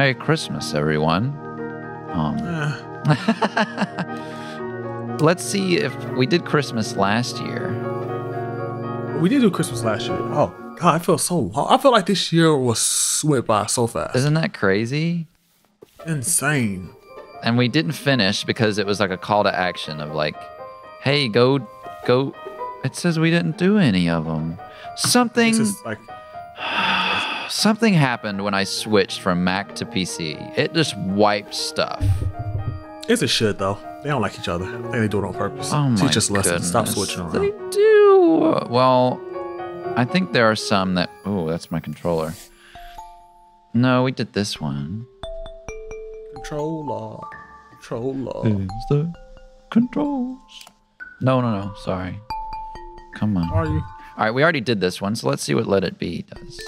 Merry Christmas, everyone. Um, let's see if we did Christmas last year. we did do Christmas last year. Oh God, I feel so long. I feel like this year was went by so fast. Isn't that crazy? Insane. And we didn't finish because it was like a call to action of like, hey, go, go. It says we didn't do any of them. Something, This is like something happened when I switched from Mac to PC. It just wiped stuff. it's a shit though. They don't like each other. I think they do it on purpose. Oh my Teach us lessons. Stop switching around. They do. Well, I think there are some that. Oh, that's my controller. No, we did this one. Controller. Controller. Is the controls? No, no, no. Sorry. Come on. Are you? All right, we already did this one, so let's see what Let It Be does.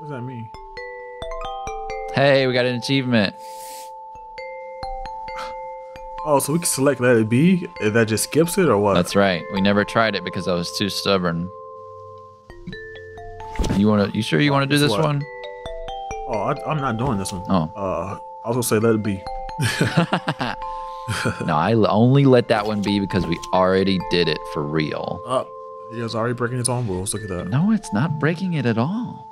What does that mean? Hey, we got an achievement. Oh, so we can select let it be. That just skips it or what? That's right. We never tried it because I was too stubborn. You wanna? You sure you want to do this What? one? oh, I, I'm not doing this one. Oh. Uh, I was gonna say let it be. No, I only let that one be because we already did it for real. Uh, he was already breaking his own rules. Look at that. No, it's not breaking it at all.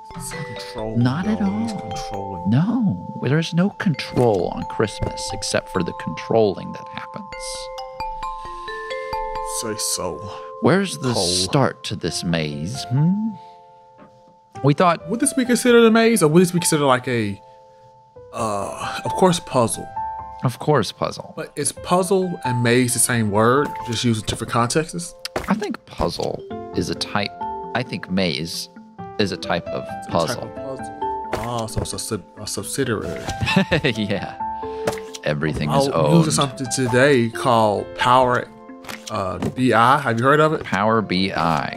So controlling. Not at controlling. No, there's no control on Christmas except for the controlling that happens. Say so. Where's the start to this maze? Hmm? We thought, Would this be considered a maze, or would this be considered like a, uh, of course, puzzle? of course, puzzle. But is puzzle and maze the same word, just used in different contexts? I think puzzle is a type. I think maze is a type of puzzle. Oh, so it's a, sub- a subsidiary. yeah. Everything is was owned. using something today called Power uh, BI. Have you heard of it? Power BI.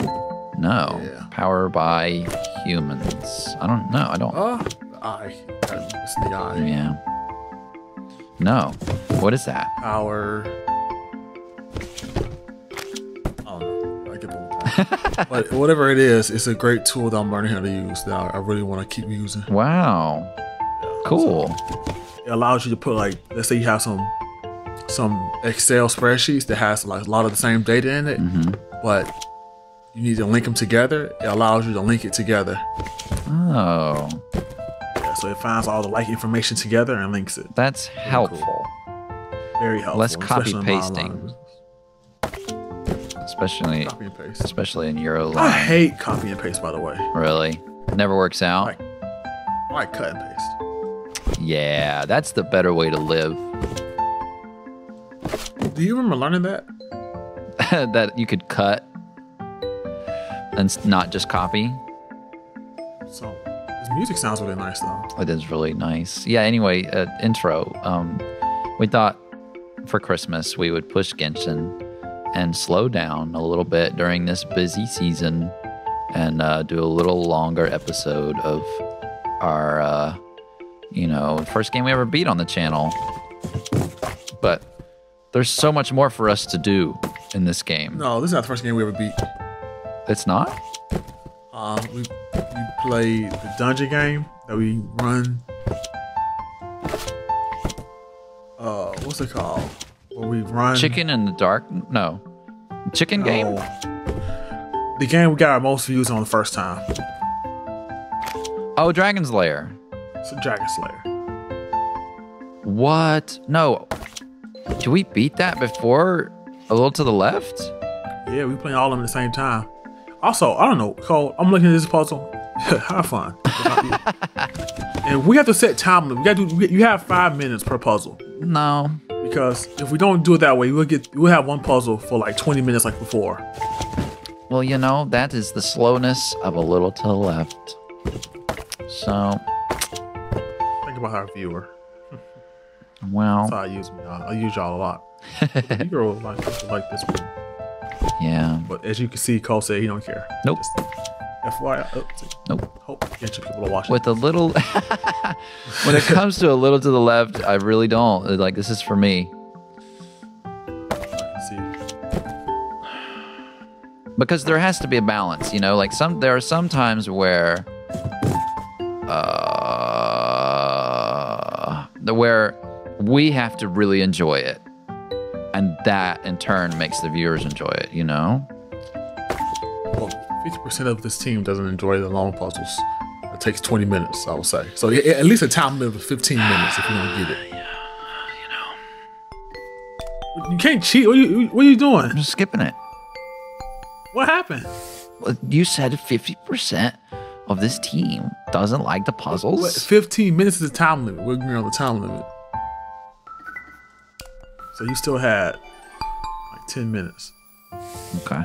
No. Yeah. Power by humans. I don't know. I don't. Uh, I. It's the I. Yeah. No. What is that? Power. But whatever it is, it's a great tool that I'm learning how to use that I really want to keep using. Wow. Cool. It allows you to put like, let's say you have some some Excel spreadsheets that has like a lot of the same data in it, Mm-hmm. but you need to link them together. It allows you to link it together. Oh, Yeah, so it finds all the like information together and links it. that's helpful. Very helpful. Less copy-pasting. monologues. Especially, Copy and paste. especially in Euro. I hate copy and paste, by the way. Really, never works out. Like, I like cut and paste. Yeah, that's the better way to live. Do you remember learning that? that you could cut and not just copy. So, this music sounds really nice, though. It is really nice. Yeah. Anyway, uh, intro. Um, we thought for Christmas we would push Genshin and slow down a little bit during this busy season, and uh, do a little longer episode of our, uh, you know, first game we ever beat on the channel. But there's so much more for us to do in this game. No, this is not the first game we ever beat. It's not. Uh, we, we played the dungeon game that we run. Uh, what's it called? Where we run Chicken in the dark? No. Chicken game? Oh. The game we got our most views on the first time. Oh, Dragon's Lair. It's a Dragon Slayer. What? No. Did we beat that before? A little to the left? Yeah, we playing all of them at the same time. Also, I don't know, Cole. I'm looking at this puzzle. have fun. and we have to set time limit. We got to do. You have five minutes per puzzle No. Because if we don't do it that way, we'll get we'll have one puzzle for like 20 minutes like before. Well, you know, that is the slowness of a little to the left. So, Think about our viewer. well, That's how I use me. I, I use y'all a lot. you girl like like this one, yeah. but as you can see, Cole said he don't care. Nope. Just FYI. Oh. Nope. Get your people to watch it. With a little, when it comes to a little to the left, I really don't. Like, this is for me. Because there has to be a balance you know like some there are some times where uh where we have to really enjoy it. And that in turn makes the viewers enjoy it, you know? Well, fifty percent of this team doesn't enjoy the long puzzles. It takes twenty minutes, I would say. So yeah, at least a time limit of fifteen minutes if you don't get it. Yeah, you know. You can't cheat. What are you, what are you doing? I'm just skipping it. What happened? Well, You said 50% of this team doesn't like the What, puzzles. 15 minutes is the time limit. We're agreeing on the time limit. So you still had like 10 minutes. Okay.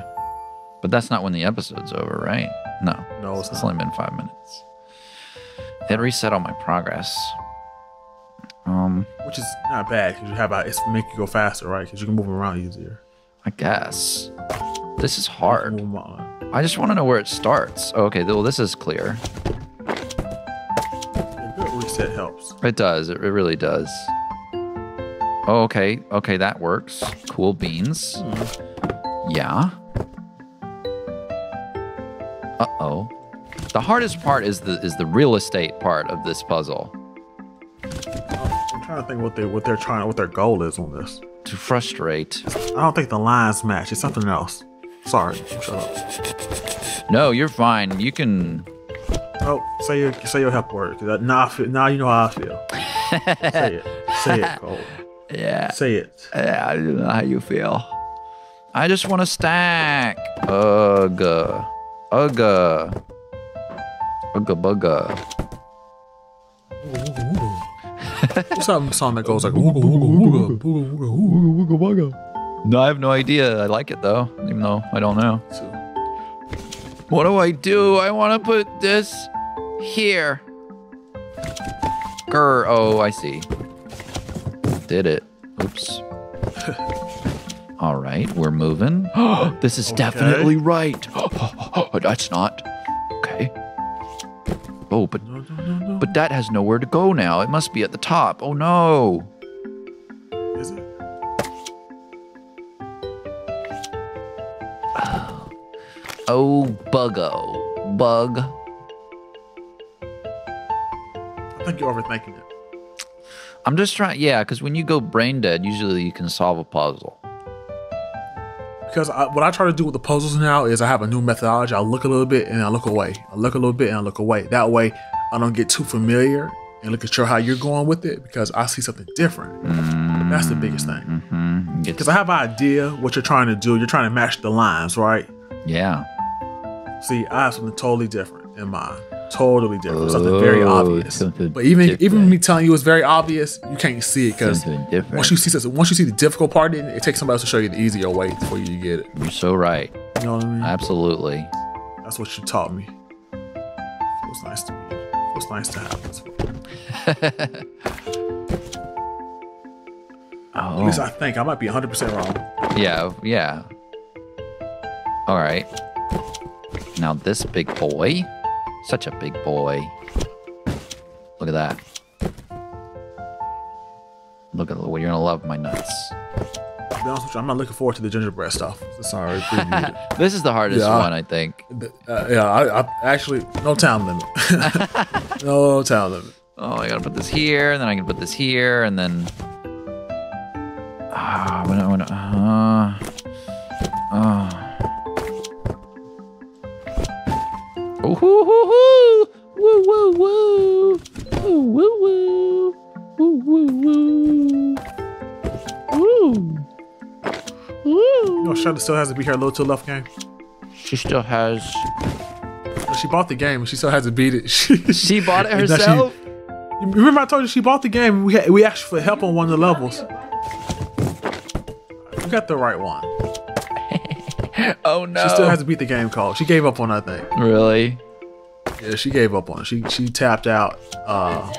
But that's not when the episode's over, right? No. No, it's It's not. only been five minutes. It reset all my progress. Um, Which is not bad because you have a, it's make you go faster, right? Because you can move around easier. I guess. This is hard. I just want to know where it starts. Oh, okay, well, this is clear. A good reset helps. It does. It, it really does. Oh, okay. Okay, that works. Cool beans. Yeah. Uh oh. The hardest part is the is the real estate part of this puzzle. I'm trying to think what they what they're trying what their goal is on this. To frustrate. I don't think the lines match. It's something else. Sorry. Shut up. No, you're fine. You can. Oh, say your say your help word. Now I feel, now you know how I feel. say it. Say it, Cole. Yeah. Say it. Yeah, I don't know how you feel. I just want to stack. Ugh. Ugh. Ugga bugga. What's that song that goes like ooga ooga ooga ooga ooga ooga No, I have no idea. I like it though, even though I don't know. What do I do? I want to put this here. Grr. Oh, I see. Did it. Oops. All right, we're moving. this is Okay. definitely right. That's not. Oh, but No, no, no, no. but that has nowhere to go now. It must be at the top. Oh no. Is it? Oh, oh buggo. Bug. I think you're overthinking it. I'm just trying. Yeah, because when you go brain dead, usually you can solve a puzzle. Because I, what I try to do with the puzzles now is I have a new methodology. I look a little bit and I look away. I look a little bit and I look away. That way, I don't get too familiar and look at sure how you're going with it because I see something different. That's the biggest thing. Mm-hmm. Because I have an idea what you're trying to do. You're trying to match the lines, right? yeah. See, I have something totally different in mind. Totally different. Something oh, very Oh, obvious. something But even even me telling you it's very obvious, you can't see it because once you see once you see the difficult part it, it takes somebody else to show you the easier way for you get it. You're so right. You know what I mean? Absolutely. That's what you taught me. It was nice to me. It was nice to have this. At least Oh. I think I might be 100 percent wrong. Yeah. Yeah. All right. Now this big boy, such a big boy. Look at that. Look at the way you're gonna love my nuts. To be honest with you, I'm not looking forward to the gingerbread stuff. Sorry. This is the hardest Yeah. one, I think. Uh, yeah, I, I actually no time limit. no time limit. Oh, I gotta put this here, and then I can put this here, and then. Ah, when I, when I, uh, uh. Hoo, hoo. Woo, woo, woo. Woo, woo, woo. Woo, woo, woo. Woo. You know, still has to be here a little to left game. She still has. She bought the game she still has to beat it. She, She bought it she- herself? You remember I told you she bought the game. We had, we asked for help on one of the levels. You got the right one. Oh no. She still has to beat the game call. She gave up on that thing. Really? Yeah, she gave up on it. She she tapped out. Uh,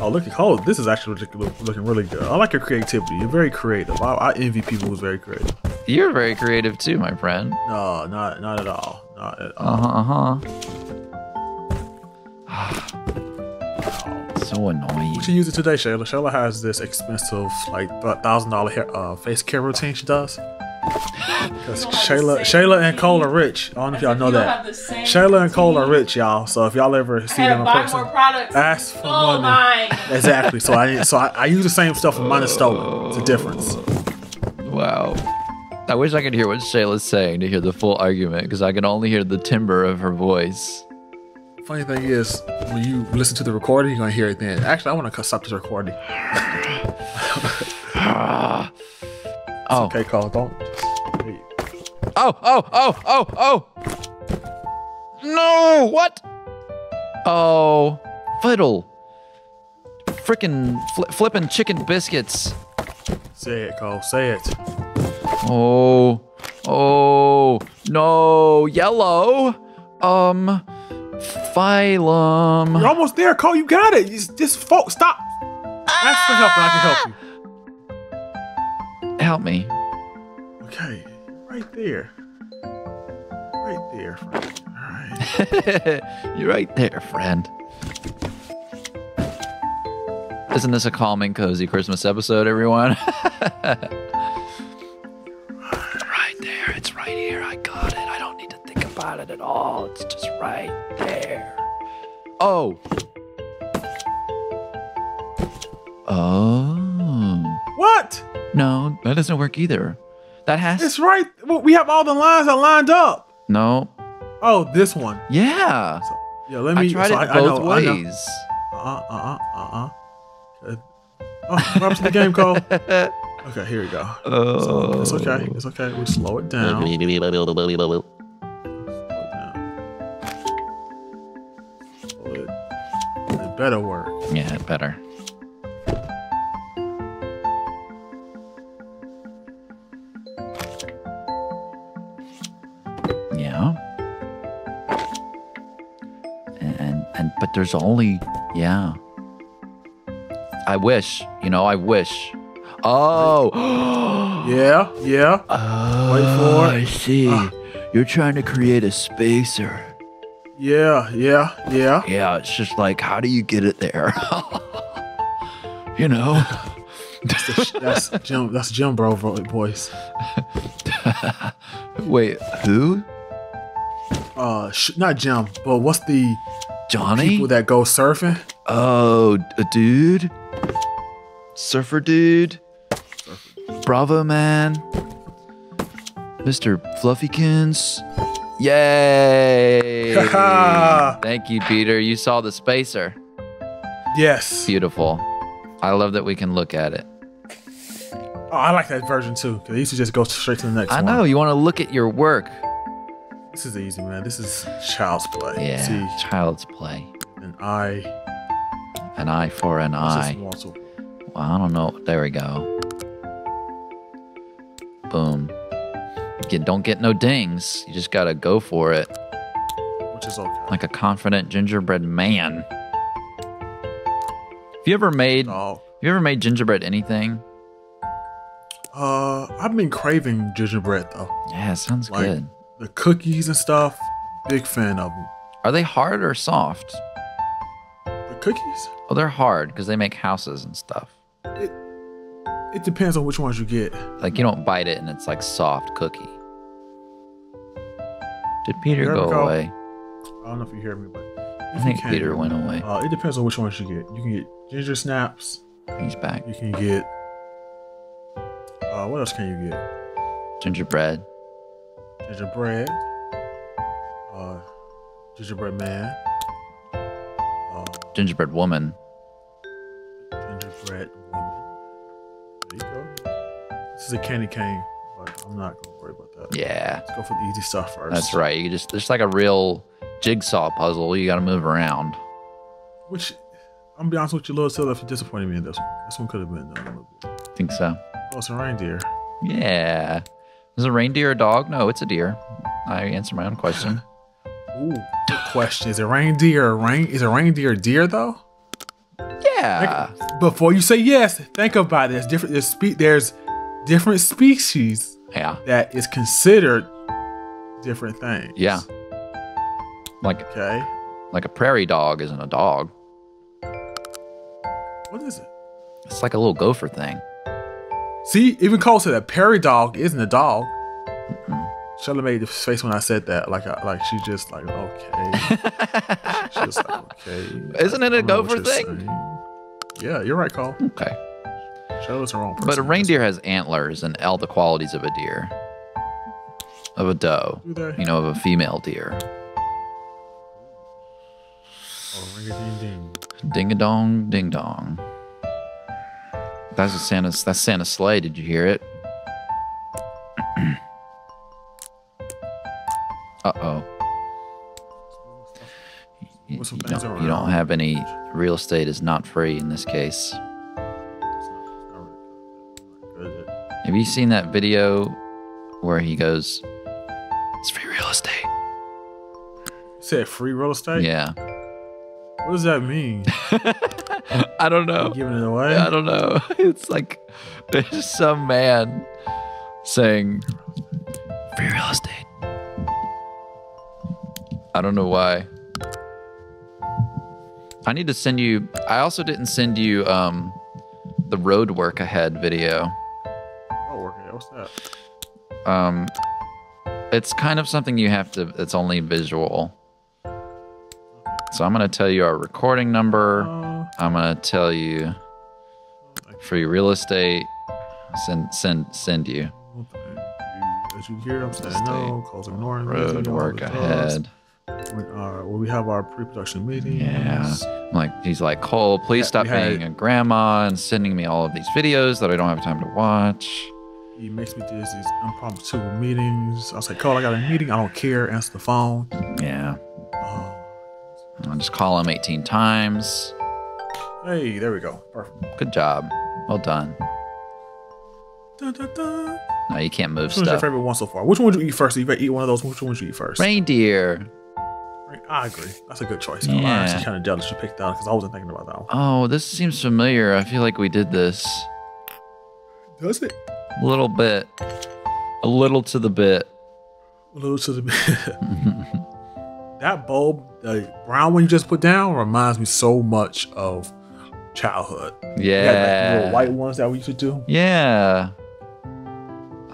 oh, look at oh, this is actually look- looking really good. I like your creativity. You're very creative. I, I envy people who's very creative. You're very creative too, my friend. No, not not at all. Not at Uh all. huh. Uh huh. so annoying. She used it today, Shayla. Shayla has this expensive, like thousand dollar hair uh, face care routine she does. Because don't have the Shayla, Shayla and. Cole are rich. I don't know if y'all know that. have the same Shayla and Cole are rich, y'all. So if y'all ever see them in buy person, ask for Stole money. mine. Exactly. So I so I, I use the same stuff and mine is stolen. It's a difference. Wow. I wish I could hear what Shayla's saying to hear the full argument because I can only hear the timbre of her voice. Funny thing is, when you listen to the recording, you're gonna hear it then. Actually, I want to stop this recording. Ah. Oh, Okay, Cole, don't. Oh, oh, oh, oh, oh. No, what? Oh, fiddle. Frickin' fli flippin' chicken biscuits. Say it, Cole. Say it. Oh, oh, no, yellow. Um, phylum. You're almost there, Cole. You got it. Just, just folks, stop. Ask for help, and I can help you. Help me. Okay, right there. Right there, friend. All right. You're right there, friend. Isn't this a calming, cozy Christmas episode, everyone? right there. It's right here. I got it. I don't need to think about it at all. It's just right there. Oh. Oh. What? No, that doesn't work either. That has It's right. Well, we have all the lines that lined up. No. Oh, this one. Yeah. So, yeah, let me. I tried so it I, I both I know. ways. Uh uh uh uh uh. Oh, what to the game, Cole? Okay, here we go. Oh. So it's okay. It's okay. We slow it down. Slow it down. Slow it. It better work. Yeah, it better. There's only yeah. I wish, you know, I wish. Oh. Yeah, yeah. Oh, Wait for it. I see. Ah. You're trying to create a spacer. Yeah, yeah, yeah. Yeah, it's just like, how do you get it there? you know? That's Jim. That's Jim Bro vo- voice. Wait, who? Uh, sh- not Jim, but what's the Johnny? people that go surfing? oh, a dude? Surfer dude? Bravo man? Mr. Fluffykins? Yay! Thank you, Peter. You saw the spacer. Yes. Beautiful. I love that we can look at it. Oh, I like that version too. Cause they used to just go straight to the next I one. know, you want to look at your work. This is easy, man. This is child's play. Yeah, See, child's play. an eye. An eye for an eye. Well, I don't know. There we go. Boom. Get, don't get no dings. You just gotta go for it Which is okay. like a confident gingerbread man. Have you ever made? Oh. Have you ever made gingerbread anything? Uh, I've been craving gingerbread though. Yeah, it sounds Like- good. The cookies and stuff. Big fan of them. Are they hard or soft? The cookies. Oh, they're hard because they make houses and stuff. It it depends on which ones you get. Like you don't bite it and it's like soft cookie. Did Peter go away? I don't know if you hear me, but I think Peter went away. Uh, it depends on which ones you get. You can get ginger snaps. He's back. You can get. Uh, what else can you get? Gingerbread. Gingerbread. Uh, gingerbread man. Uh, Gingerbread woman. gingerbread woman. There you go. This is a candy cane, but I'm not gonna worry about that. Yeah. Let's go for the easy stuff first. That's right. You just it's like a real jigsaw puzzle. You got to move around. Which, I'm gonna be honest with you, Lil Silver disappointed me in this one. This one could have been done a little bit. Think so? Oh, it's a reindeer. Yeah. Is a reindeer a dog? No, it's a deer. I answer my own question. Ooh, good question. Is a reindeer a rain? Is a reindeer a deer though? Yeah. Before you say yes, think about it. There's different. There's spe- There's different species Yeah. that is considered different things. Yeah. Like Okay. like a prairie dog isn't a dog. What is it? It's like a little gopher thing. See, even Cole said that prairie dog isn't a dog. Shelly made the face when I said that, like, I, like she just like, okay, she just like, okay. Isn't it a gopher thing? saying. Yeah, you're right, Cole. Okay. Shelley's the wrong person. But a reindeer has antlers and all the qualities of a deer, of a doe, Do you know, of a female deer. Oh, ring a ding ding. Ding a dong, ding dong. That's a Santa's. That's Santa's sleigh. Did you hear it? uh oh. You, you don't, you don't have any real estate is not free in this case. Have you seen that video where he goes, "It's free real estate"? You said free real estate? Yeah. What does that mean? I don't know. Giving it away? I don't know. It's like there's some man saying free real estate. I don't know why. I need to send you. I also didn't send you um the road work ahead video. Oh, okay. What's that? Um, it's kind of something you have to. It's only visual. So I'm gonna tell you our recording number. Uh, I'm gonna tell you free real estate. Send send send you As you hear, I'm saying no. Calls ignoring. road work ahead. We are, uh, well, we have our pre-production meetings. Yeah. I'm like he's like Cole, please Yeah, stop being a grandma and sending me all of these videos that I don't have time to watch. He makes me do these impromptu meetings. I was like, Cole, I got a meeting. I don't care. Answer the phone. Yeah, uh, Oh, I'll just call him 18 times. Hey, there we go. Perfect. Good job, well done. Dun, dun, dun. No, you can't move Which one's your favorite one so far? Which one would you eat first? You better eat one of those. Which one would you eat first? Reindeer. I agree. That's a good choice. Cole. I'm actually kind of jealous you picked that because I wasn't thinking about that one. Oh, this seems familiar. I feel like we did this Does it? a little bit, a little to the bit. A little to the bit. that bulb, the brown one you just put down, reminds me so much of childhood. We had, like, Yeah. little white ones that we used to do. Yeah.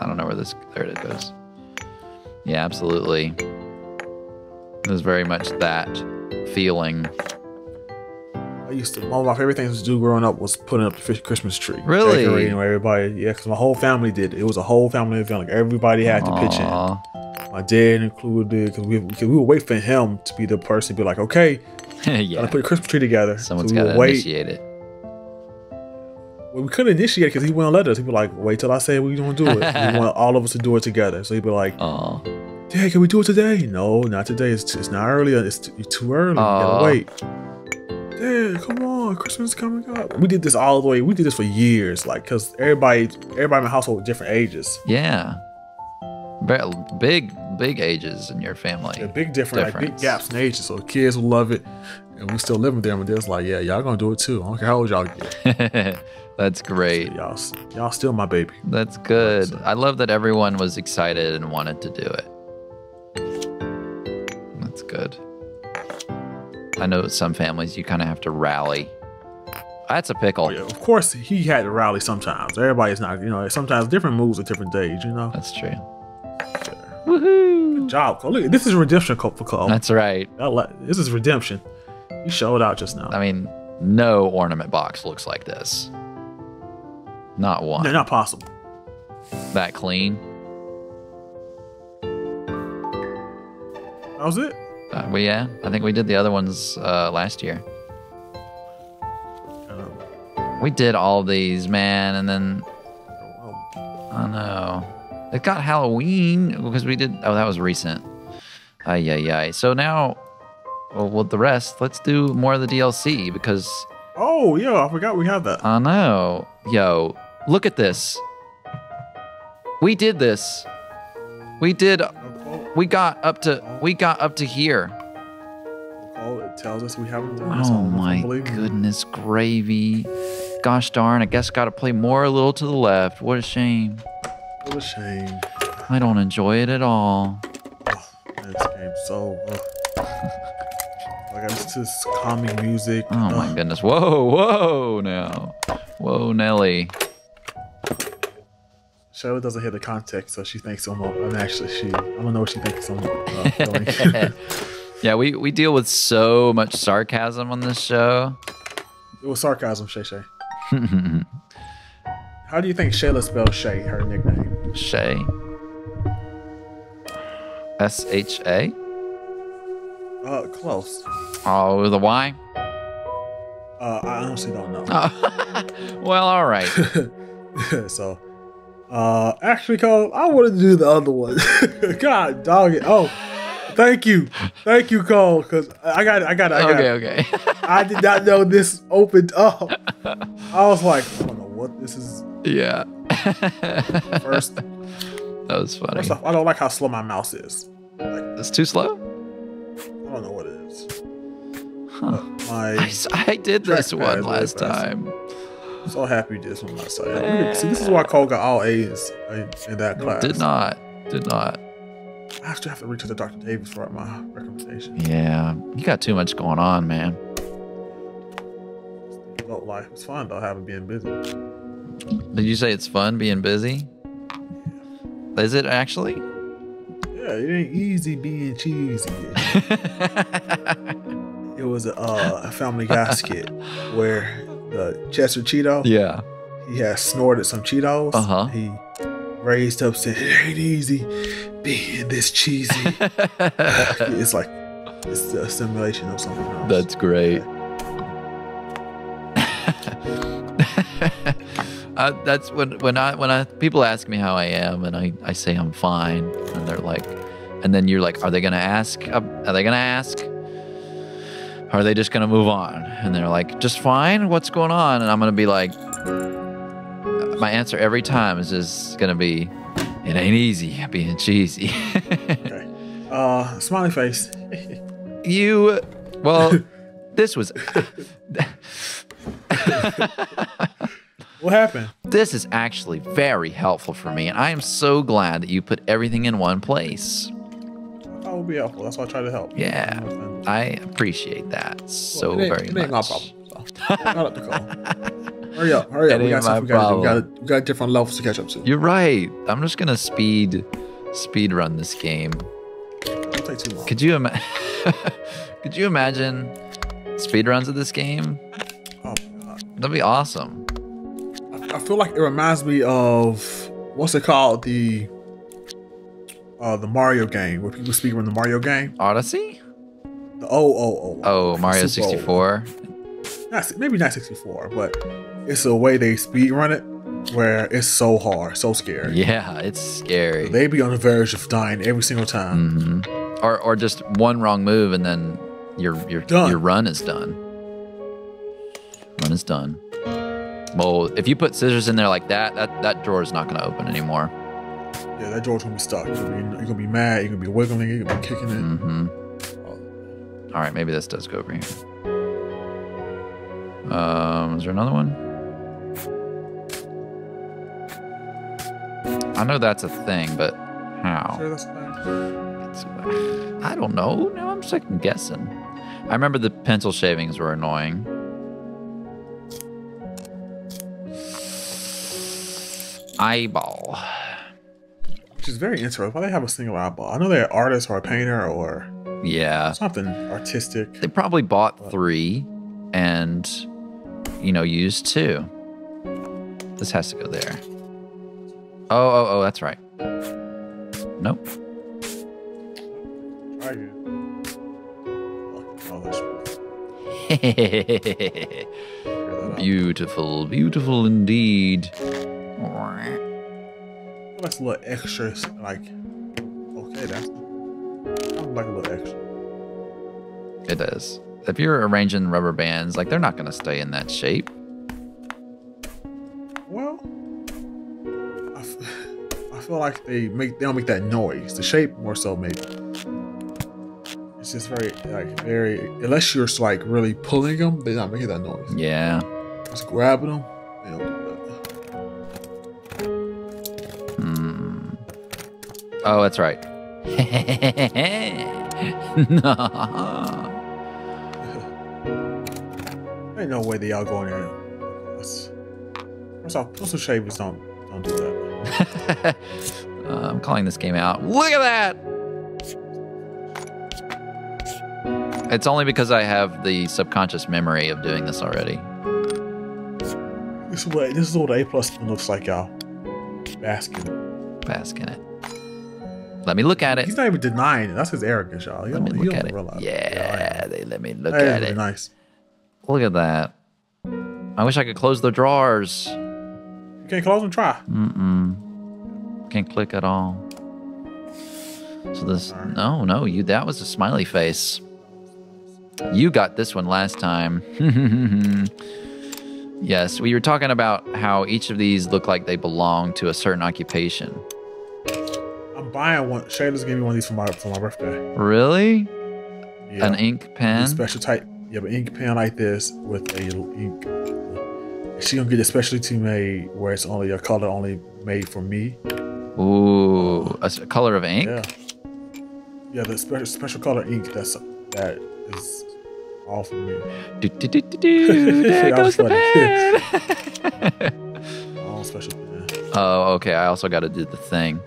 I don't know where this. There it goes. Yeah, absolutely. It was very much that feeling. I used to. One of my favorite things to do growing up was putting up the Christmas tree. Really? Decorating everybody. Yeah, because my whole family did. it. Was a whole family event. Like everybody had to pitch in. My dad included because we, we would wait for him to be the person to be like, okay, yeah. gotta put a Christmas tree together. Someone's so we gotta initiate it. Well, we couldn't initiate because he wouldn't let us. He'd be like, wait till I say we don't do it. we want all of us to do it together. So he'd be like, Oh, Dad, can we do it today? No, not today. It's, it's not early. It's too, early. Gotta wait. Dad, come on. Christmas is coming up. We did this all the way. We did this for years. Like, cause everybody, everybody in my household different ages. yeah. Big, big ages in your family. A big different, like big gaps in ages. So the kids will love it. And we still live with them. And they're just like, yeah, y'all gonna do it too. I don't care how old y'all get. That's great. Y'all, y'all still my baby. That's good. I love that everyone was excited and wanted to do it. That's good. I know some families you kind of have to rally. That's a pickle. Oh, yeah. Of course, he had to rally sometimes. Everybody's not, you know, sometimes different moves at different days, you know? That's true. Good Woohoo! job, Cole. Look, this is redemption Cole, for Cole. That's right. This is redemption. You showed out just now. I mean, no ornament box looks like this. Not one. They're not possible. That clean. That was it. Uh, well, yeah, I think we did the other ones uh, last year. Uh, We did all these, man, and then well, Oh no. It got Halloween because we did. Oh, that was recent. Ay, yeah ay. So now, well, with the rest, let's do more of the DLC because oh, yeah, I forgot we have that. I know. Yo, look at this. We did this. We did. We got up to. We got up to here. Oh, it tells us we haven't done. Oh my goodness, gravy. Gosh darn, I guess got to play more a little to the left. What a shame. What a shame. I don't enjoy it at all. Oh, this game so. Uh, like it's just calming music. Oh my goodness. Whoa, whoa now. Whoa, Nelly. Shayla doesn't hear the context, so she thinks I'm, I'm actually she. I don't know what she thinks I'm uh, feeling. yeah, we, we deal with so much sarcasm on this show. it was sarcasm, Shay Shay. How do you think Shayla spells Shay, her nickname? Shay. S H A. Uh, close. Oh, a Y. Uh, I honestly don't know. Oh. well, all right. so, uh, actually, Cole, I wanted to do the other one. God, dog it. Oh, thank you, thank you, Cole, because I got, I got, I got. Okay, okay. I did not know this opened up. I was like, I don't know what this is. yeah. First, that was funny. first off, I don't like how slow my mouse is. Like, It's too slow. I don't know what it is. Huh. My I, did this one last faster. Time. so happy you did this one last time. Yeah, See, this is why Cole got all A's in, in that class. Did not. Did not. I actually have to reach out to Dr. Davis for my recommendation. Yeah. You got too much going on, man. Adult life. It's fun though, having being busy. Did you say it's fun being busy? Is it actually? Yeah, it ain't easy being cheesy. It was a, uh, a Family Guy skit where the Chester Cheetah yeah. he had snorted some Cheetos. Uh-huh. He raised up saying, "It ain't easy being this cheesy." it's like it's a simulation of something else. That's great. uh, that's when when I when I people ask me how I am and I I say I'm fine and they're like, and then you're like, are they gonna ask? Uh, Are they gonna ask? Are they just gonna move on? And they're like, just fine. What's going on? And I'm gonna be like, my answer every time is just gonna be, it ain't easy being cheesy. Okay. Uh, smiley face. You, well, this was. what happened? This is actually very helpful for me, and I am so glad that you put everything in one place. That would be helpful. That's why I try to help. Yeah. I appreciate that so it ain't, very it ain't much. my problem. So. Shout to Cole. Hurry up, hurry up. It We got ain't stuff my we gotta. We problem. got, we got different levels to catch up to. You're right. I'm just gonna speed, speed run this game. Don't take too long. Could you ima- Could you imagine speed runs of this game? Oh, my God. That'd be awesome. I, I feel like it reminds me of what's it called? The uh the Mario game where people speak on the Mario game. Odyssey? The oh oh oh. Oh, Mario 64. Not, maybe not 64, but it's a way they speed run it where it's so hard, so scary. Yeah, it's scary. They be on the verge of dying every single time. hmm Or or just one wrong move and then your your Done. your run is done. Run is done. Well, if you put scissors in there like that, that that drawer is not going to open anymore. Yeah, that George gonna be stuck. You're gonna be, you're gonna be mad. You're gonna be wiggling. You're gonna be kicking it. hmm Oh, All right, maybe this does go over here. Um, is there another one? I know that's a thing, but how? Sure, that's fine. It's, I don't know. Now I'm second guessing. I remember the pencil shavings were annoying. Eyeball. Which is very interesting. Why they have a single eyeball? I know they're an artist or a painter or Yeah. something artistic. They probably bought three and, you know, used two. This has to go there. Oh, oh, oh, that's right. Nope. Try. Oh, that's figure that out. beautiful, beautiful indeed. That's a little extra. Like, okay, that's like a little extra. It is. If you're arranging rubber bands, like they're not going to stay in that shape. Well, I, f- I feel like they make they don't make that noise. The shape more so maybe. It's just very like very unless you're like really pulling them, they're not making that noise. Yeah. Just grabbing them. They don't Oh, that's right. no. Ain't no way they all go in there. That's, first off, pencil shavers don't Don't do that. Uh, I'm calling this game out. Look at that! It's only because I have the subconscious memory of doing this already. This is what this is what A plus looks like, y'all. Basking. Bask in it. Let me look at it. He's not even denying it. That's his arrogance, y'all. You Let me look at it. realize. Yeah, they let me look That at it. nice. Look at that. I wish I could close the drawers. You can't close and try. Mm-mm. Can't click at all. So this Alright. no, no, you that was a smiley face. You got this one last time. yes, we were talking about how each of these look like they belong to a certain occupation. I'm buying one. Shayla's giving me one of these for my for my birthday. Really? Yeah. An ink A pen? special type. You have an ink pen like this with a little ink. She gonna get a specialty made where it's only a color only made for me. Ooh, a color of ink? Yeah. Yeah, the special special color ink that's that is all for me. Do, do, do, do, do. There goes the pen. All special pen. oh, okay. I also got to do the thing.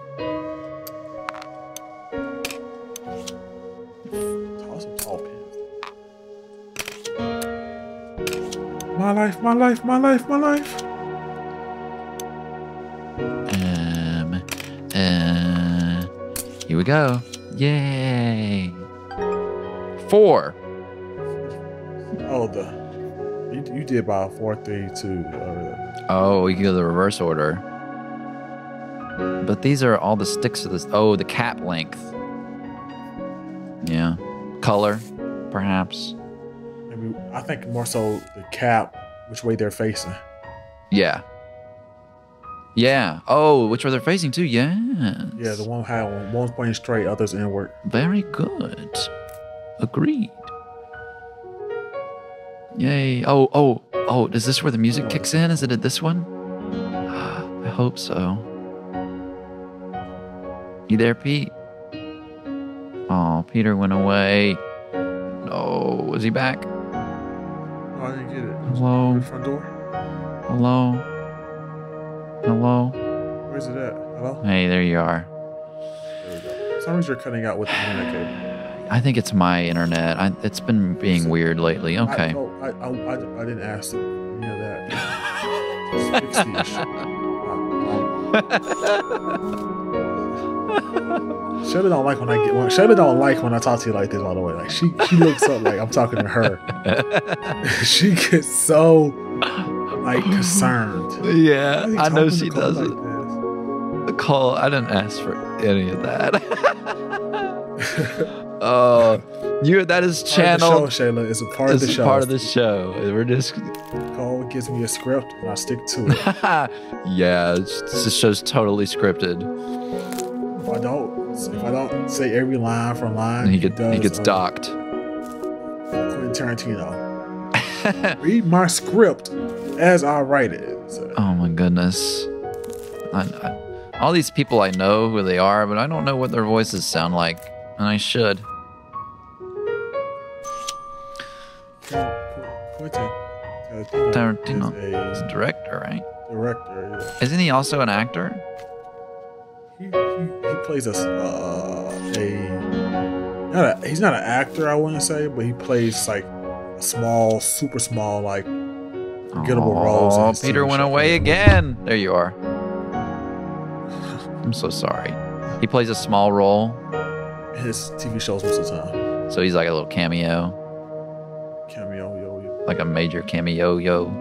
My life, my life, my life, my life. Um, uh, here we go. Yay. Four. Oh, the you, you did about four, three, two. Uh, Oh, we can go the reverse order. But these are all the sticks of this. Oh, the cap length. Yeah. Color, perhaps. I think more so the cap, which way they're facing. Yeah. Yeah. Oh, which way they're facing too? Yeah. Yeah, the one had one, one's pointing straight, others inward. Very good. Agreed. Yay. Oh, oh, oh, is this where the music kicks in? Is it at this one? I hope so. You there, Pete? Oh, Peter went away. No, was he back? I didn't get it. Hello? Front door. Hello? Hello? Where's it at? Hello. Hey, there you are. There we go. For some reason you're cutting out with the internet cable. I think it's my internet. I, it's been being weird lately. I, Okay. oh, I, I, I, I didn't ask you know that. Just fix the issue. Shelly don't like when I get. When, don't like when I talk to you like this. By the way, like she she looks up like I'm talking to her. she gets so like concerned. Yeah, I know she does like it. this? Cole, I didn't ask for any of that. oh, you that is the channel. show, Shayla. It's a part of the show. part of the show. We're just Cole gives me a script and I stick to it. yeah. This show's totally scripted. If I don't, if I don't say every line from line, he get he does, gets uh, docked. Quentin Tarantino. Read my script as I write it. So, Oh my goodness. I, I, all these people I know who they are, but I don't know what their voices sound like, and I should. Quentin Tarantino, Tarantino. is a a director, right? director. yeah. Isn't he also an actor? He, he, he plays a, uh, a not a he's not an actor I wouldn't say, but he plays like a small, super small, like Forgettable roles Oh, Peter went away again. There you are. I'm so sorry. He plays a small role, his TV shows most of the time. so he's like a little cameo, Cameo, yo, yo. Like a major cameo. Yo,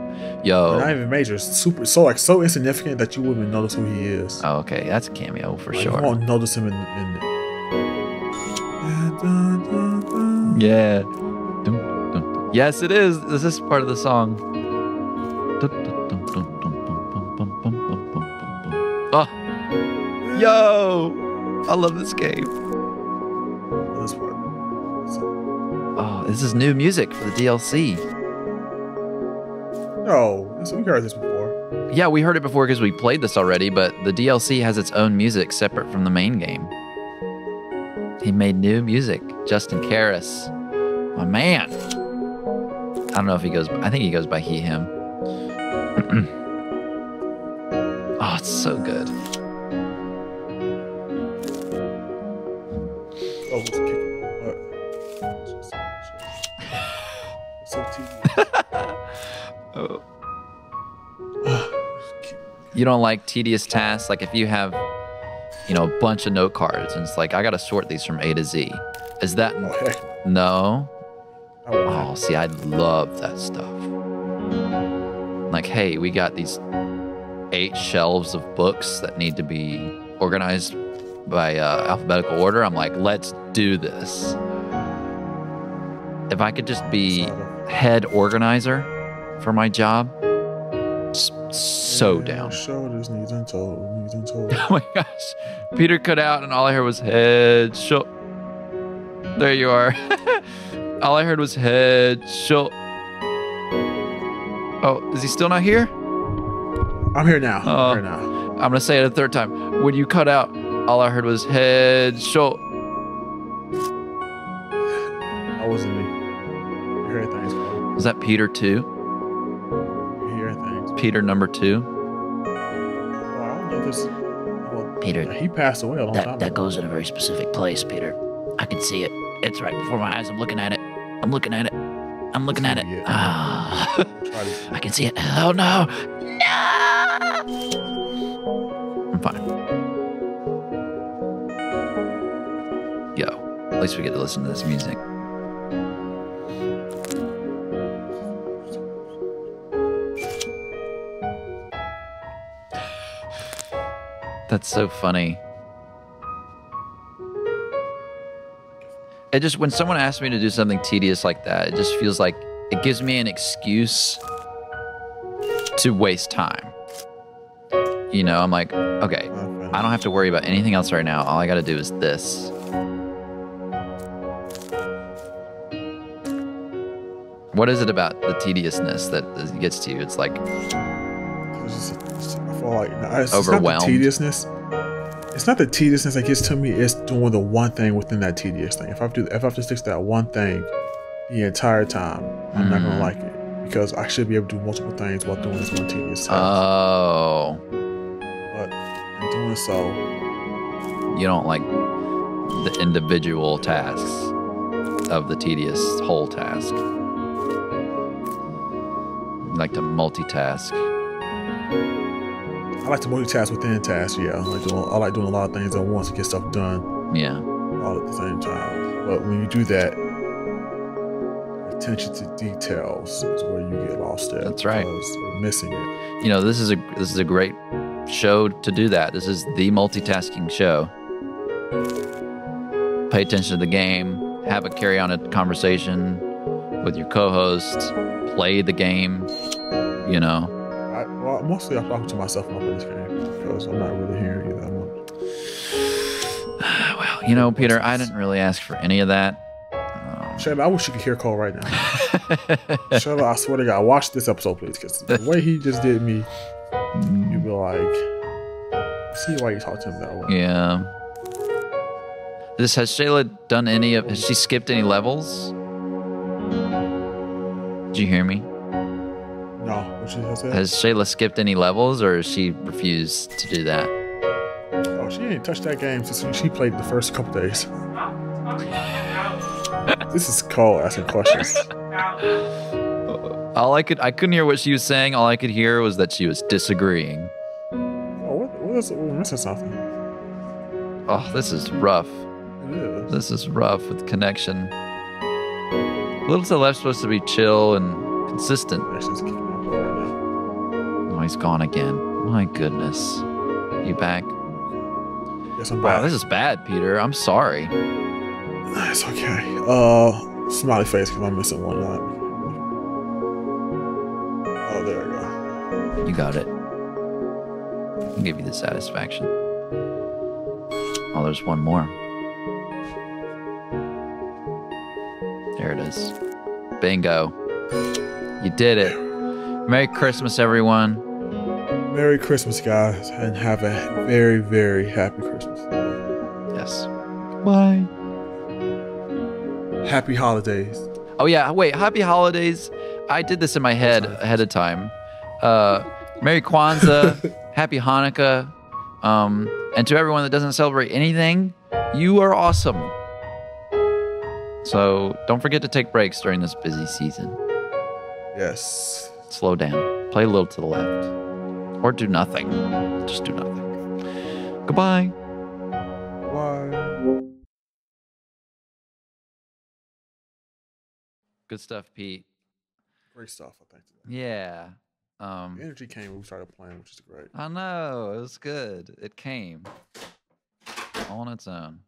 yo. Not even major, super, so like so insignificant that you wouldn't notice who he is. Oh, okay, that's a cameo for Like, You won't notice him in. in. Yeah. Yes, it is. This is part of the song. Oh, yo! I love this game. This part. Oh, this is new music for the DLC. No, this, we heard this before. Yeah, we heard it before because we played this already, but the DLC has its own music separate from the main game. He made new music. Justin Karras. My man. I don't know if he goes, I think he goes by he, him. oh, it's so good. Oh, You don't like tedious tasks? Like if you have, you know, a bunch of note cards and it's like, I got to sort these from A to Z. Is that no? Oh, see, I love that stuff. Like, hey, we got these eight shelves of books that need to be organized by uh, alphabetical order. I'm like, let's do this. If I could just be head organizer for my job, so down. Shoulders, knees, and toes, knees and toes. Oh my gosh. Peter cut out, and all I heard was head, shul. There you are. all I heard was head, shul. Oh, is he still not here? I'm here now. Oh. I'm here now. I'm going to say it a third time. When you cut out, all I heard was head, shul. That wasn't me. Things. Was that Peter 2? You hear things. Peter number 2? Well, I don't know this. Well, Peter, he passed away a long time that, that ago. goes in a very specific place, Peter. I can see it. It's right before my eyes. I'm looking at it. I'm looking at it. I'm looking at it. Ah, Try I can see it. Oh no! No! I'm fine. Yo, at least we get to listen to this music. That's so funny. It just, when someone asks me to do something tedious like that, it just feels like it gives me an excuse to waste time. You know, I'm like, okay, I don't have to worry about anything else right now. All I got to do is this. What is it about the tediousness that gets to you? It's like, It's just- it's- I feel like it's, Overwhelmed. It's not the tediousness. It's not the tediousness that gets to me. It's doing the one thing within that tedious thing. If I have to, if I have to stick to that one thing the entire time, I'm not gonna Mhm. like it because I should be able to do multiple things while doing this one tedious task. oh, but in doing so, you don't like the individual tasks of the tedious whole task. You like to multitask. I like to multitask within tasks. Yeah, I like doing, I like doing a lot of things at once to get stuff done. Yeah. all at the same time. But when you do that, attention to details is where you get lost at. That's right. missing it. You know, this is a this is a great show to do that. This is the multitasking show. Pay attention to the game, have a carry on a conversation with your co-host, play the game, you know. I, well, mostly I'm talking to myself I play this game because I'm not really hearing you that much. Well, you know, Peter, I didn't really ask for any of that. Um, Shayla, I wish you could hear Cole right now. Shayla, I swear to God, watch this episode, please, because the way he just did me, you'd be like, see why you talk to him that way. yeah. This has Shayla done any of? Has she skipped any levels? Did you hear me? She has? Has Shayla skipped any levels, or has she refused to do that? oh, she ain't touched that game since she played the first couple days. this is Cole asking questions. All I could, I couldn't hear what she was saying. All I could hear was that she was disagreeing. Oh, what, what is We're missing something. Oh, this is rough. It is. This is rough with connection. Little to left supposed to be chill and consistent. He's gone again. My goodness. You back? Yes, I'm back. Wow, this is bad, Peter. I'm sorry. It's okay. Uh, smiley face because I'm missing one. Not. Oh, there we go. You got it. I'll give you the satisfaction. Oh, there's one more. There it is. Bingo. You did it. Merry Christmas, everyone. Merry Christmas, guys, and have a very, very happy Christmas. Yes. Bye. Happy holidays. Oh yeah, wait, happy holidays. I did this in my head ahead of time. Uh Merry Kwanzaa, Happy Hanukkah. Um, and to everyone that doesn't celebrate anything, you are awesome. So don't forget to take breaks during this busy season. Yes. Slow down. Play a little to the left. Or do nothing. Just do nothing. Goodbye. Why? Good stuff, Pete. Great stuff, I think. Yeah. Um, The energy came when we started playing, which is great. I know. It was good. It came on its own.